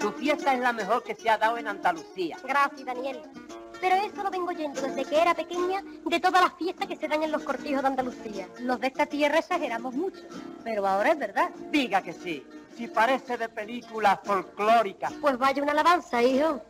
Tu fiesta es la mejor que se ha dado en Andalucía. Gracias, Daniel. Pero eso lo vengo yendo desde que era pequeña de todas las fiestas que se dan en los cortijos de Andalucía. Los de esta tierra exageramos mucho, pero ahora es verdad. Diga que sí. Si parece de película folclórica. Pues vaya una alabanza, hijo.